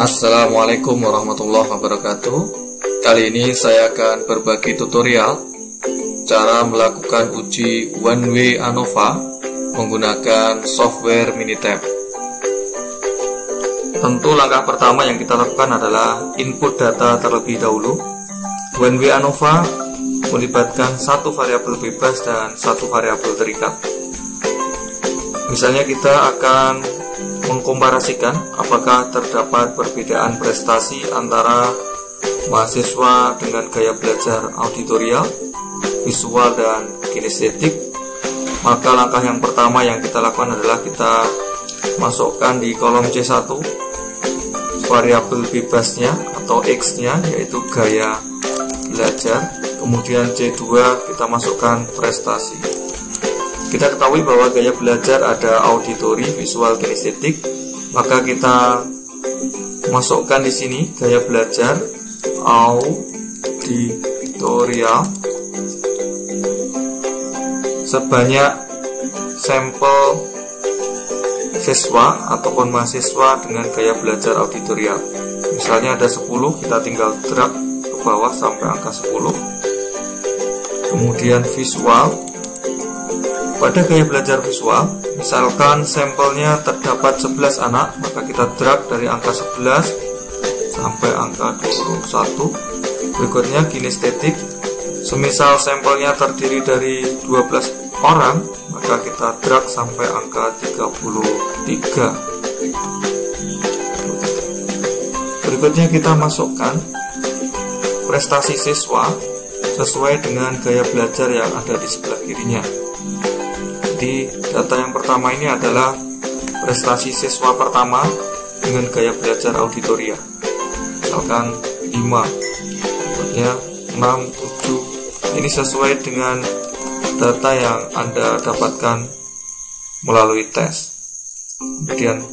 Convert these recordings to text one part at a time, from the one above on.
Assalamualaikum warahmatullahi wabarakatuh. Kali ini saya akan berbagi tutorial Cara melakukan uji One Way ANOVA Menggunakan software Minitab. Tentu langkah pertama yang kita lakukan adalah Input data terlebih dahulu. One Way ANOVA melibatkan satu variabel bebas dan satu variabel terikat. Misalnya kita akan mengkomparasikan apakah terdapat perbedaan prestasi antara mahasiswa dengan gaya belajar auditorial, visual, dan kinestetik, maka langkah yang pertama yang kita lakukan adalah kita masukkan di kolom C1 variabel bebasnya atau X-nya yaitu gaya belajar, kemudian C2 kita masukkan prestasi. Kita ketahui bahwa gaya belajar ada auditori, visual, kinestetik, maka kita masukkan di sini gaya belajar auditorial sebanyak sampel siswa ataupun mahasiswa dengan gaya belajar auditorial. Misalnya ada 10, kita tinggal drag ke bawah sampai angka 10. Kemudian visual pada gaya belajar visual, misalkan sampelnya terdapat 11 anak, maka kita drag dari angka 11 sampai angka 21. Berikutnya kinestetik, semisal sampelnya terdiri dari 12 orang, maka kita drag sampai angka 33. Berikutnya kita masukkan prestasi siswa sesuai dengan gaya belajar yang ada di sebelah kirinya. Jadi data yang pertama ini adalah prestasi siswa pertama dengan gaya belajar auditoria. Misalkan 5, berikutnya 6, 7. Ini sesuai dengan data yang Anda dapatkan melalui tes. Kemudian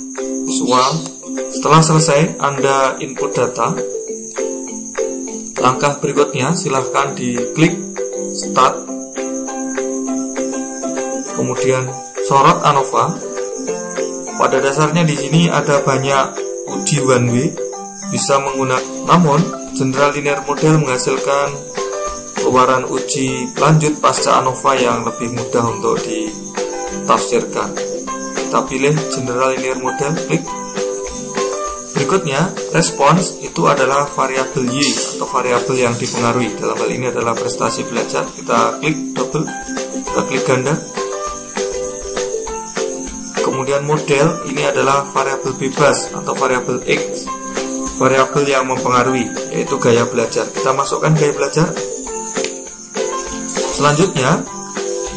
visual. Setelah selesai Anda input data, langkah berikutnya silahkan diklik start kemudian sorot ANOVA. Pada dasarnya di sini ada banyak uji one way bisa menggunakan. Namun, General Linear Model menghasilkan keluaran uji lanjut pasca ANOVA yang lebih mudah untuk ditafsirkan. Kita pilih General Linear Model, klik. Berikutnya, respons itu adalah variabel Y atau variabel yang dipengaruhi. Dalam hal ini adalah prestasi belajar. Kita klik double, kita klik ganda, Kemudian model ini adalah variabel bebas atau variabel X. Variabel yang mempengaruhi yaitu gaya belajar. Kita masukkan gaya belajar. Selanjutnya,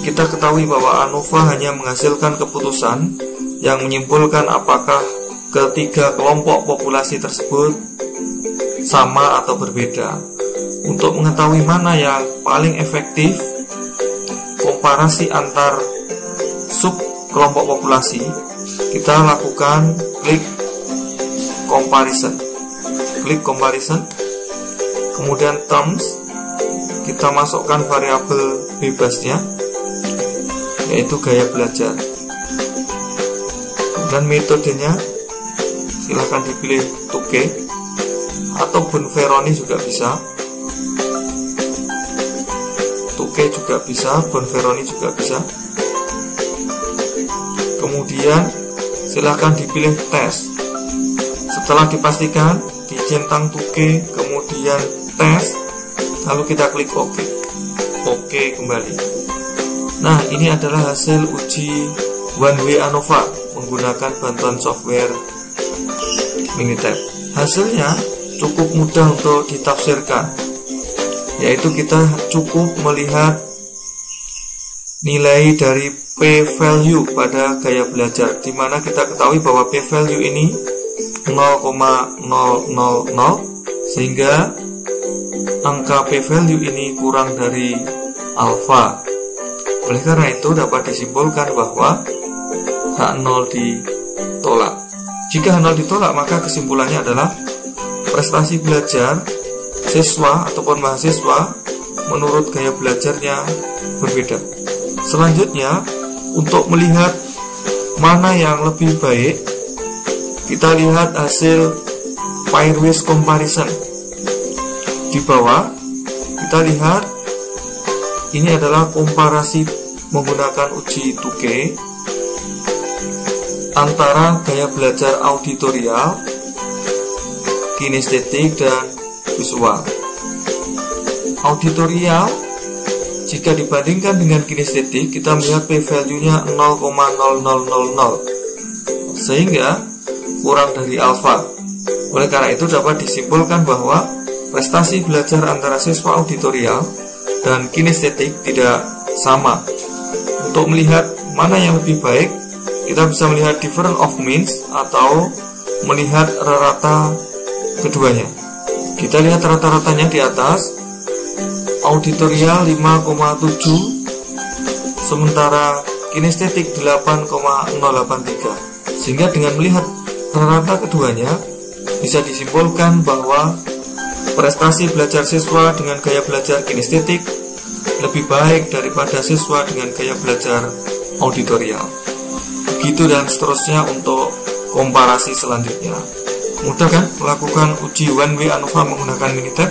kita ketahui bahwa ANOVA hanya menghasilkan keputusan yang menyimpulkan apakah ketiga kelompok populasi tersebut sama atau berbeda. Untuk mengetahui mana yang paling efektif, komparasi antar sub kelompok populasi, kita lakukan klik comparison. Klik comparison, kemudian terms, kita masukkan variabel bebasnya, yaitu gaya belajar. Dan metodenya silahkan dipilih Tuke atau Bonferroni juga bisa. Tuke juga bisa, Bonferroni juga bisa kemudian silahkan dipilih tes. Setelah dipastikan dicentang tuke kemudian tes lalu kita klik OK. OK kembali. Nah ini adalah hasil uji one way ANOVA menggunakan bantuan software Minitab. Hasilnya cukup mudah untuk ditafsirkan yaitu kita cukup melihat nilai dari P value pada gaya belajar di mana kita ketahui bahwa P value ini 0,000 sehingga angka P value ini kurang dari alfa. Oleh karena itu dapat disimpulkan bahwa H0 ditolak. Jika H0 ditolak maka kesimpulannya adalah prestasi belajar siswa ataupun mahasiswa menurut gaya belajarnya berbeda. Selanjutnya, untuk melihat mana yang lebih baik, kita lihat hasil pairwise comparison. Di bawah kita lihat ini adalah komparasi menggunakan uji 2K antara gaya belajar auditorial, kinestetik, dan visual. Auditorial jika dibandingkan dengan kinestetik, kita melihat p-value-nya 0,0000 sehingga kurang dari alfa. Oleh karena itu dapat disimpulkan bahwa prestasi belajar antara siswa auditorial dan kinestetik tidak sama. Untuk melihat mana yang lebih baik, kita bisa melihat difference of means atau melihat rata keduanya. Kita lihat rata-ratanya di atas, auditorial 5,7 sementara kinestetik 8,083 sehingga dengan melihat rata keduanya bisa disimpulkan bahwa prestasi belajar siswa dengan gaya belajar kinestetik lebih baik daripada siswa dengan gaya belajar auditorial. Begitu dan seterusnya untuk komparasi selanjutnya. Mudah kan melakukan uji one way ANOVA menggunakan Minitab?